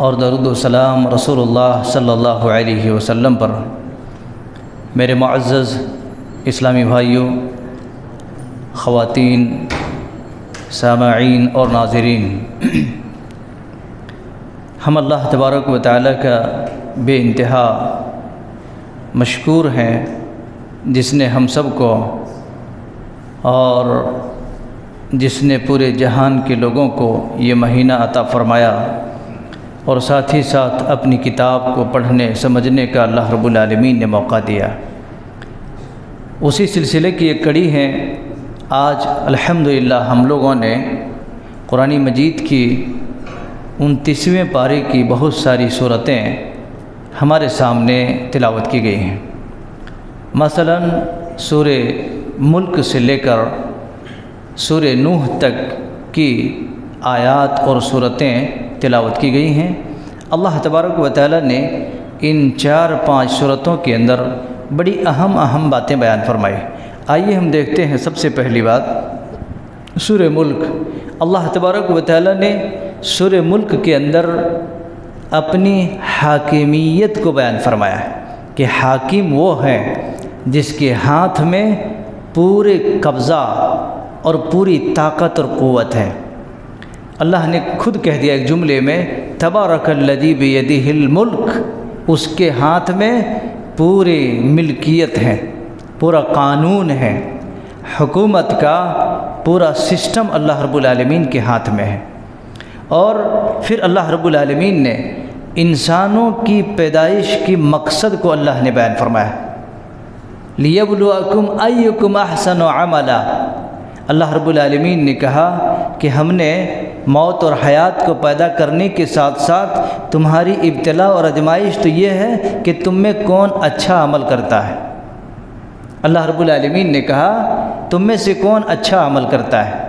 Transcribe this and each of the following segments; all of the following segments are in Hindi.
और दरुद सलाम रसूलुल्लाह सल्लल्लाहु अलैहि पर। मेरे मुअज़्ज़ज़, इस्लामी भाइयों, ख़वातीन, सामाईन और नाजरीन, हम अल्लाह तबारक व का बे इंतहा मशकूर हैं, जिसने हम सबको और जिसने पूरे जहान के लोगों को ये महीना अता फ़रमाया। और साथ ही साथ अपनी किताब को पढ़ने, समझने का अल्लाह रब्बुल आलमीन ने मौका दिया। उसी सिलसिले की एक कड़ी है, आज अल्हम्दुलिल्लाह हम लोगों ने कुरानी मजीद की उनतीसवें पारे की बहुत सारी सूरतें हमारे सामने तिलावत की गई हैं। मसलन सूर मुल्क से लेकर सूर नूह तक की आयात और सूरतें तिलावत की गई हैं। अल्लाह तबारक व ने इन चार पाँच सूरतों के अंदर बड़ी अहम अहम बातें बयान फरमाई। आइए हम देखते हैं सबसे पहली बात, सूर मुल्क। अल्लाह तबारक व ने सूर मुल्क के अंदर अपनी हाकिमियत को बयान फरमाया कि हाकिम वो है जिसके हाथ में पूरे कब्ज़ा और पूरी ताकत और क़वत है। अल्लाह ने खुद कह दिया एक जुमले में तबारकल्लदी बेदिल मुल्क उसके हाथ में पूरी मिल्कियत है, पूरा कानून है। हुकूमत का पूरा सिस्टम अल्लाह रब्बुल आलमीन के हाथ में है। और फिर अल्लाह रब्बुल आलमीन ने इंसानों की पैदाइश की मकसद को अल्लाह ने बयान फरमाया। लियबलुकुम अयुकुम अहसन अमला। अल्लाह रब्बुल आलमीन ने कहा कि हमने मौत और हयात को पैदा करने के साथ साथ तुम्हारी इब्तला और आजमाइश तो ये है कि तुम में कौन अच्छा अमल करता है। अल्लाह रब्बुल आलमीन ने कहा, तुम में से कौन अच्छा अमल करता है?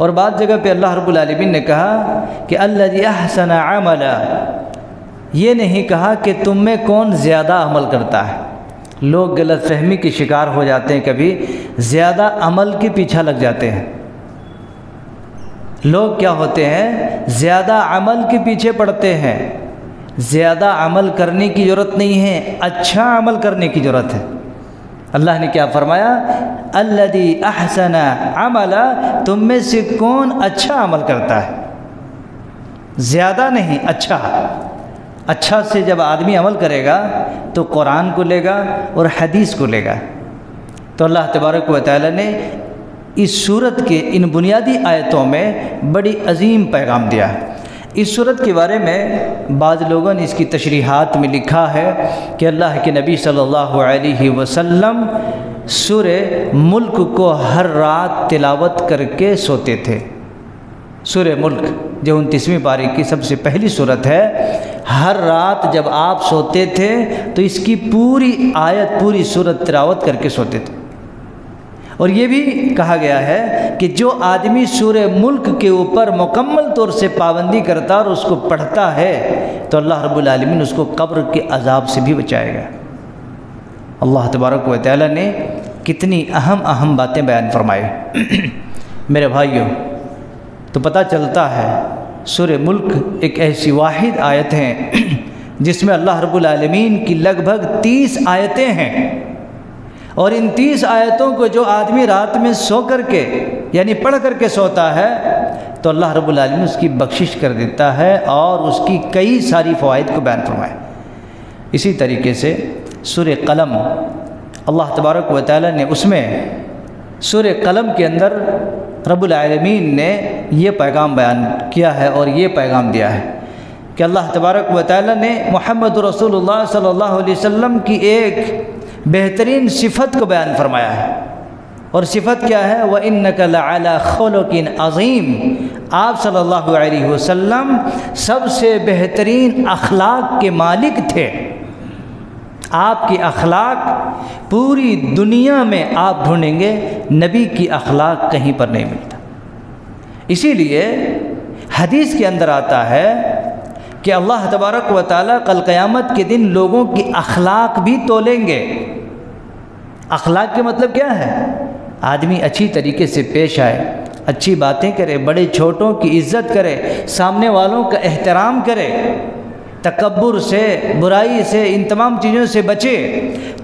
और बाद जगह पे अल्लाह रब्बुल आलमीन ने कहा कि अल्लाह अहसन अमला। ये नहीं कहा कि तुम में कौन ज़्यादा अमल करता है। लोग गलत फहमी के शिकार हो जाते हैं, कभी ज़्यादा अमल के पीछा लग जाते हैं। लोग क्या होते हैं? ज़्यादा अमल के पीछे पड़ते हैं। ज़्यादा अमल करने की ज़रूरत नहीं है अच्छा अमल करने की ज़रूरत है। अल्लाह ने क्या फरमाया? अल्लदी अहसन अमला, तुम में से कौन अच्छा अमल करता है? ज़्यादा नहीं अच्छा। अच्छा से जब आदमी अमल करेगा तो कुरान को लेगा और हदीस को लेगा। तो अल्लाह तबारक व ताली ने इस सूरत के इन बुनियादी आयतों में बड़ी अजीम पैगाम दिया है। इस सूरत के बारे में बाद लोगों ने इसकी तशरीहात में लिखा है कि अल्लाह के नबी सल्लल्लाहु अलैहि वसल्लम सूर मुल्क को हर रात तिलावत करके सोते थे। सूर मुल्क, जो उनतीसवीं पारी की सबसे पहली सूरत है, हर रात जब आप सोते थे तो इसकी पूरी आयत, पूरी सूरत तिलावत करके सोते थे। और ये भी कहा गया है कि जो आदमी सूर मुल्क के ऊपर मुकम्मल तौर से पाबंदी करता और उसको पढ़ता है तो अल्लाह रब्बुल आलमीन उसको कब्र के अजाब से भी बचाएगा। अल्लाह तबारक व ताली ने कितनी अहम अहम बातें बयान फरमाए मेरे भाइयों तो पता चलता है सूर मुल्क एक ऐसी वाहिद आयत हैं जिसमें अल्लाह रब्बुल आलमीन की लगभग तीस आयतें हैं। और इन तीस आयतों को जो आदमी रात में सो करके, यानी पढ़ करके सोता है तो अल्लाह रब्बुल उसकी बख्शिश कर देता है और उसकी कई सारी फ़वाद को बयान फरमाए। इसी तरीके से सुर कलम, अल्लाह तबारक व ताली ने उसमें सुर कलम के अंदर रब्बुल आलमीन ने यह पैगाम बयान किया है और ये पैगाम दिया है कि अल्लाह तबारक व ताली ने मोहम्मद रसूलुल्लाह सल्लल्लाहु अलैहि वसल्लम की एक बेहतरीन सिफत को बयान फरमाया है। और सिफत क्या है? वह इन नकल खलोकिन अज़ीम। आप सल्लल्लाहु अलैहि वसल्लम सबसे बेहतरीन अखलाक के मालिक थे। आपकी अखलाक पूरी दुनिया में आप ढूंढेंगे, नबी की अखलाक कहीं पर नहीं मिलता। इसीलिए हदीस के अंदर आता है कि अल्लाह तबारक व ताली कल क़यामत के दिन लोगों की अखलाक भी तोलेंगे। अखलाक के मतलब क्या है? आदमी अच्छी तरीके से पेश आए, अच्छी बातें करे, बड़े छोटों की इज़्ज़त करे, सामने वालों का एहतराम करे तकबर से, बुराई से, इन तमाम चीज़ों से बचे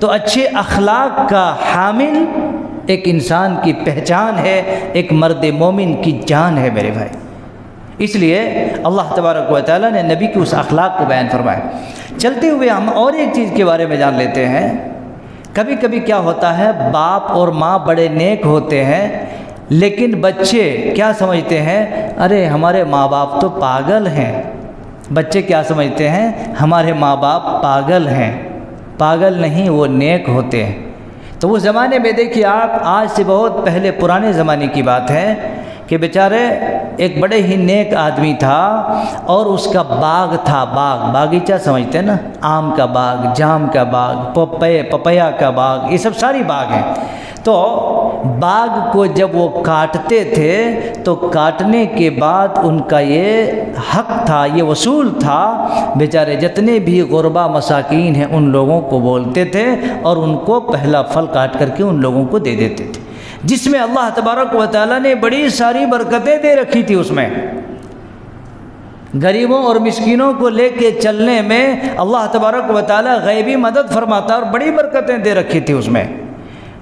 तो अच्छे अखलाक का हामिल एक इंसान की पहचान है, एक मर्द मोमिन की जान है मेरे भाई। इसलिए अल्लाह तबारक व ताली ने नबी के उस अखलाक को बयान फरमाया। चलते हुए हम और एक चीज़ के बारे में जान लेते हैं। कभी कभी क्या होता है, बाप और माँ बड़े नेक होते हैं, लेकिन बच्चे क्या समझते हैं, अरे हमारे माँ बाप तो पागल हैं। बच्चे क्या समझते हैं, हमारे माँ बाप पागल हैं। पागल नहीं, वो नेक होते हैं। तो उस ज़माने में देखिए आप, आज से बहुत पहले पुराने ज़माने की बात है कि बेचारे एक बड़े ही नेक आदमी था और उसका बाग था बाग। बागीचा समझते हैं ना? आम का बाग, जाम का बाग पपय पपया का बाग, ये सब सारी बाग हैं। तो बाग को जब वो काटते थे तो काटने के बाद उनका ये हक था, ये वसूल था। बेचारे जितने भी गुरबा मसाकिन हैं, उन लोगों को बोलते थे और उनको पहला फल काट करके उन लोगों को दे देते थे। जिसमें अल्लाह तबारक व ने बड़ी सारी बरकतें दे रखी थी उसमें। गरीबों और मिसकिनों को लेके चलने में अल्लाह तबारक व गैबी मदद फरमाता और बड़ी बरकतें दे रखी थी उसमें।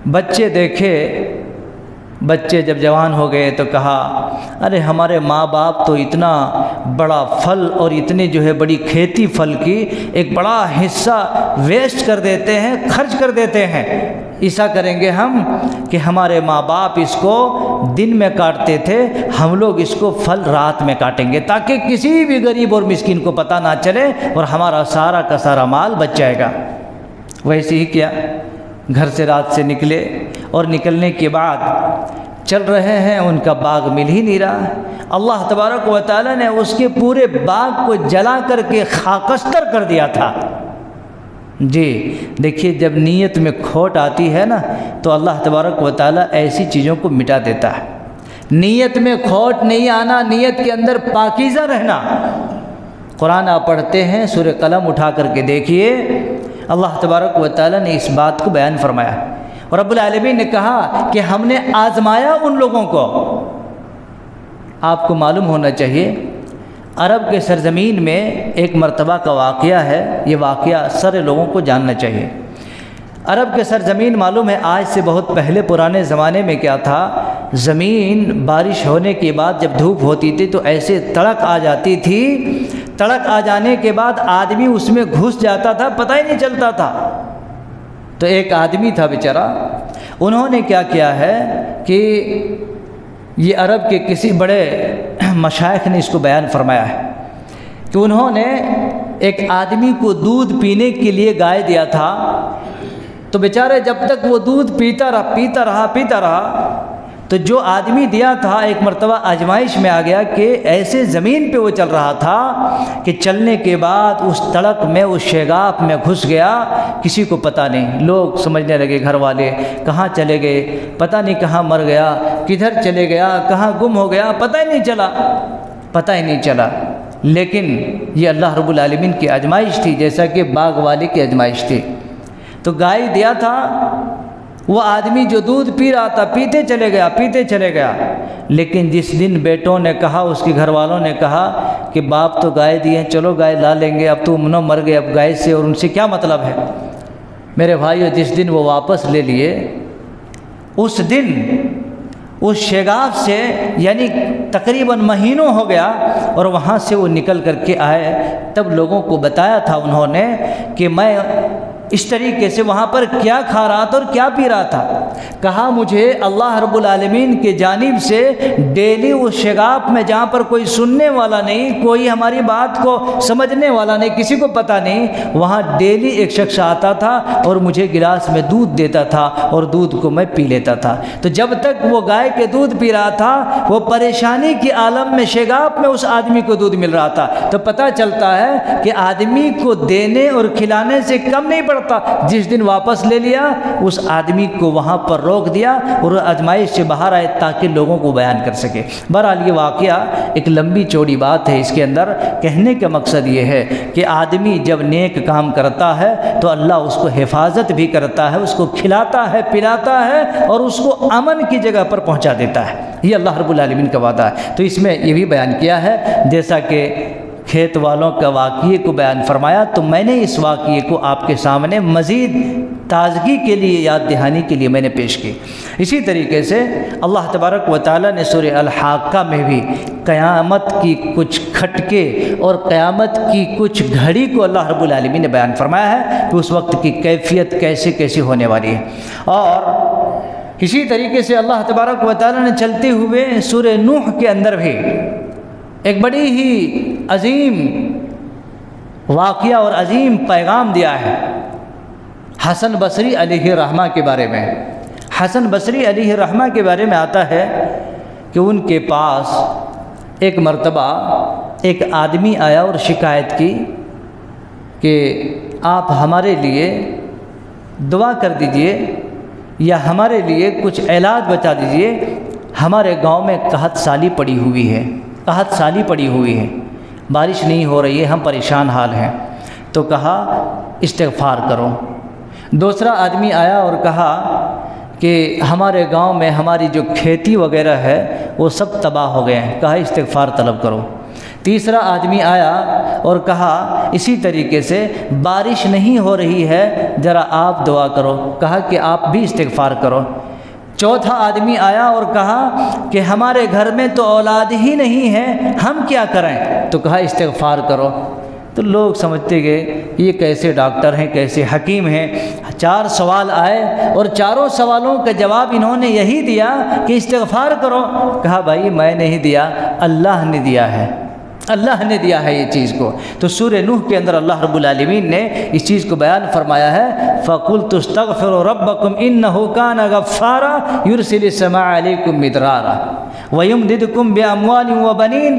बच्चे देखे बच्चे जब जवान हो गए तो कहा, अरे हमारे माँ बाप तो इतना बड़ा फल और इतनी जो है बड़ी खेती फल की एक बड़ा हिस्सा वेस्ट कर देते हैं, खर्च कर देते हैं। ऐसा करेंगे हम कि हमारे माँ बाप इसको दिन में काटते थे, हम लोग इसको फल रात में काटेंगे ताकि किसी भी गरीब और मिस्किन को पता ना चले और हमारा सारा का सारा माल बच जाएगा। वैसे ही किया, घर से रात से निकले और निकलने के बाद चल रहे हैं, उनका बाग मिल ही नहीं रहा अल्लाह तबारक व ताली ने उसके पूरे बाग को जला करके खाकस्तर कर दिया था। जी, देखिए, जब नीयत में खोट आती है ना तो अल्लाह तबारक व ताली ऐसी चीज़ों को मिटा देता है। नीयत में खोट नहीं आना, नीयत के अंदर पाकिज़ा रहना। कुरान आप पढ़ते हैं सूर्य कलम उठा करके देखिए, अल्लाह तबारक व ताली ने इस बात को बयान फरमाया। और रब्बुल ने कहा कि हमने आजमाया उन लोगों को। आपको मालूम होना चाहिए, अरब के सरजमीन में एक मरतबा का वाक़ है, ये वाक़ सारे लोगों को जानना चाहिए। अरब के सरजमीन मालूम है, आज से बहुत पहले पुराने ज़माने में क्या था, ज़मीन बारिश होने के बाद जब धूप होती थी तो ऐसे तड़क आ जाती थी, तड़क आ जाने के बाद आदमी उसमें घुस जाता था, पता ही नहीं चलता था। तो एक आदमी था बेचारा। उन्होंने क्या किया है कि ये अरब के किसी बड़े मशाइख ने इसको बयान फरमाया है कि उन्होंने एक आदमी को दूध पीने के लिए गाय दिया था। तो बेचारे जब तक वो दूध पीता रहा पीता रहा पीता रहा तो जो आदमी दिया था, एक मरतबा आजमाइश में आ गया कि ऐसे ज़मीन पे वो चल रहा था कि चलने के बाद उस तड़क में, उस शेगाप में घुस गया, किसी को पता नहीं। लोग समझने लगे घर वाले कहाँ चले गए? पता नहीं कहाँ मर गया, किधर चले गया, कहाँ गुम हो गया, पता ही नहीं चला। पता ही नहीं चला। लेकिन ये अल्लाह रब्बुल की आजमाइश थी, जैसा कि बाग वाले की आजमाइश थी। तो गाय दिया था वो आदमी जो दूध पी रहा था, पीते चले गया, पीते चले गया। लेकिन जिस दिन बेटों ने कहा, उसके घर वालों ने कहा कि बाप तो गाय दिए चलो गाय ला लेंगे, अब तो न मर गए, अब गाय से और उनसे क्या मतलब है? मेरे भाइयों, जिस दिन वो वापस ले लिए, उस दिन उस शेगाफ से, यानी तकरीबन महीनों हो गया, और वहाँ से वो निकल करके आए। तब लोगों को बताया था उन्होंने कि मैं इस तरीके से वहाँ पर क्या खा रहा था और क्या पी रहा था? कहा, मुझे अल्लाह रब्बुल आलमीन के जानिब से डेली उस शगाफ में जहाँ पर कोई सुनने वाला नहीं, कोई हमारी बात को समझने वाला नहीं, किसी को पता नहीं, वहाँ डेली एक शख्स आता था और मुझे गिलास में दूध देता था और दूध को मैं पी लेता था। तो जब तक वो गाय के दूध पी रहा था, वो परेशानी के आलम में शेगाप में उस आदमी को दूध मिल रहा था। तो पता चलता है कि आदमी को देने और खिलाने से कम नहीं पड़ता पड़ता जिस दिन वापस ले लिया, उस आदमी को वहाँ पर रोक दिया और आजमाइश से बाहर आए ताकि लोगों को बयान कर सके। बहरहाल, ये वाक़ एक लंबी चौड़ी बात है। इसके अंदर कहने का मकसद ये है कि आदमी जब नेक काम करता है तो अल्लाह उसको हिफाजत भी करता है, उसको खिलाता है, पिलाता है और उसको अमन की जगह पर पहुँचा देता है। ये अल्लाह रब्बुल का वादा है। तो इसमें ये भी बयान किया है, जैसा कि खेत वालों का वाक़े को बयान फरमाया तो मैंने इस वाक़े को आपके सामने मज़ीद ताजगी के लिए, याद दहानी के लिए मैंने पेश की। इसी तरीके से अल्लाह तबारक व ताली ने सुर अलहाक़ा में भी क़यामत की कुछ खटके और क़यामत की कुछ घड़ी को अल्लाह रब्बुल ने बयान फरमाया है कि उस वक्त की कैफियत कैसे कैसी होने वाली है। और इसी तरीके से अल्लाह तबारक व ताली ने चलते हुए सुर नूह के अंदर भी एक बड़ी ही अजीम वाक़ और अजीम पैगाम दिया है हसन बसरी अली रहमा के बारे में। हसन बसरी अली रहमा के बारे में आता है कि उनके पास एक मर्तबा, एक आदमी आया और शिकायत की कि आप हमारे लिए दुआ कर दीजिए या हमारे लिए कुछ इलाज बचा दीजिए। हमारे गाँव में कहत साली पड़ी हुई है। कहत साली पड़ी हुई है। बारिश नहीं हो रही है, हम परेशान हाल हैं। तो कहा इस्तफ़ार करो। दूसरा आदमी आया और कहा कि हमारे गाँव में हमारी जो खेती वगैरह है, वो सब तबाह हो गए हैं। कहा इस्तफ़ार तलब करो। तीसरा आदमी आया और कहा, इसी तरीके से, बारिश नहीं हो रही है, ज़रा आप दुआ करो। कहा कि आप भी इस्तफ़ार करो। चौथा आदमी आया और कहा कि हमारे घर में तो औलाद ही नहीं है, हम क्या करें? तो कहा इस्तफ़ार करो। तो लोग समझते गए, ये कैसे डॉक्टर हैं, कैसे हकीम हैं? चार सवाल आए और चारों सवालों का जवाब इन्होंने यही दिया कि इस्तफ़ार करो। कहा, भाई, मैं नहीं दिया, अल्लाह ने दिया है। अल्लाह ने दिया है ये चीज़ को। तो सूर नूह के अंदर अल्लाह रब्बुल ने इस चीज़ को बयान फरमाया है, फ़कुल तुस्तफ़िर रबकुम इन हुकान गफ़ारा युरसलकुम मिदरारा। वयुम दिदकुम बेअमवाल व बनीन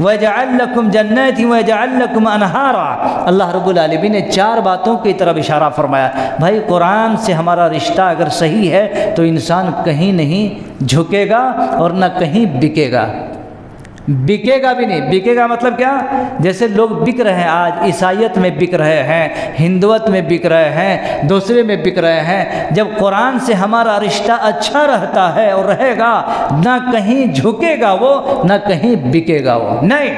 वजालकुम जन्नत वजालकुम अनहारा। अल्लाह रबालमी ने चार बातों की तरफ़ इशारा फरमाया, भाई कुरान से हमारा रिश्ता अगर सही है तो इंसान कहीं नहीं झुकेगा और न कहीं बिकेगा। बिकेगा भी नहीं। बिकेगा मतलब क्या? जैसे लोग बिक रहे हैं, आज ईसाइत में बिक रहे हैं हिंदुवत में बिक रहे हैं, दूसरे में बिक रहे हैं, जब कुरान से हमारा रिश्ता अच्छा रहता है और रहेगा, ना कहीं झुकेगा वो, ना कहीं बिकेगा वो। नहीं।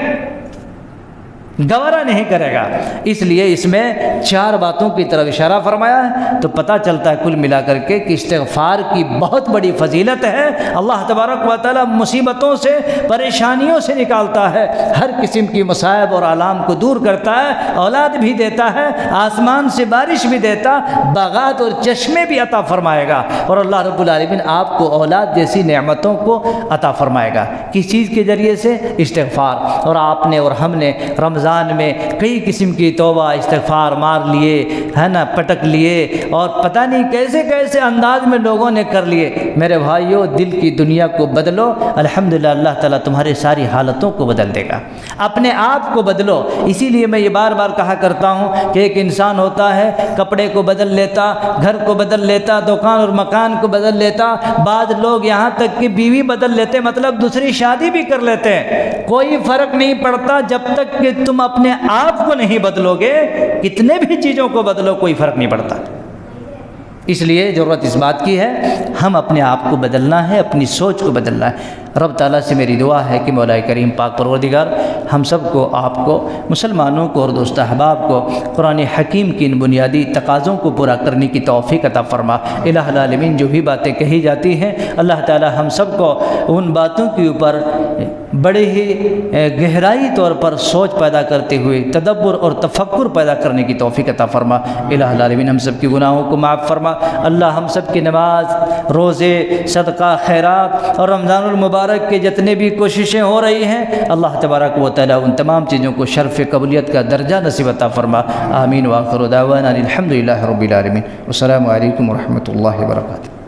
गवारा नहीं करेगा। इसलिए इसमें चार बातों की तरफ़ इशारा फरमाया है। तो पता चलता है कुल मिलाकर के कि इस्तफ़ार की बहुत बड़ी फजीलत है। अल्लाह तबारक व मुसीबतों से, परेशानियों से निकालता है। हर किस्म की मसायब और आलाम को दूर करता है, औलाद भी देता है, आसमान से बारिश भी देता, बागात और चश्मे भी अता फरमाएगा। और अल्लाह रबालमिन आपको औलाद जैसी नेमतों को अता फरमाएगा। किस चीज़ के ज़रिए से? इस्तफ़ार और आपने और हमने रमज़ान रमज़ान में कई किस्म की तोबा इस्तफ़ार मार लिए, है ना, पटक लिए और पता नहीं कैसे कैसे अंदाज में लोगों ने कर लिए। मेरे भाइयों, दिल की दुनिया को बदलो, अल्हम्दुलिल्लाह, अल्लाह ताला तुम्हारी सारी हालतों को बदल देगा। अपने आप को बदलो। इसीलिए मैं ये बार बार कहा करता हूँ कि एक इंसान होता है, कपड़े को बदल लेता, घर को बदल लेता, दुकान और मकान को बदल लेता, बाद लोग यहाँ तक कि बीवी बदल लेते मतलब दूसरी शादी भी कर लेते हैं। कोई फ़र्क नहीं पड़ता जब तक कि तुम अपने आप को नहीं बदलोगे, कितने भी चीज़ों को बदलो, कोई फ़र्क नहीं पड़ता। इसलिए ज़रूरत इस बात की है, हम अपने आप को बदलना है, अपनी सोच को बदलना है। रब ताला से मेरी दुआ है कि मौला करीम, पाक परवरदिगार, हम सबको आपको, मुसलमानों को और दोस्त अहबाब को, कुरान हकीम की इन बुनियादी तकाज़ों को पूरा करने की तोफ़ी अता फ़रमा। इलामीन जो भी बातें कही जाती हैं, अल्लाह ताला हम सबको उन बातों के ऊपर बड़े ही गहराई तौर पर सोच पैदा करते हुए, तदब्बर और तफक्र पैदा करने की तोफ़ी अता फ़रमा। इलामीन हम सब की गुनाहों को माफ़ फरमा। अल्लाह हम सब की नमाज़, रोज़े, सदका, खैरात और रमज़ानमबारक के जितने भी कोशिशें हो रही हैं, अल्लाह तबारक व ताली उन तमाम चीज़ों को शर्फ़ कबूलियत का दर्जा नसीबता फ़रमा। आमीन वाखर दावान अलहमदिल्ला रबीआलमीन अल्लाम वरहमल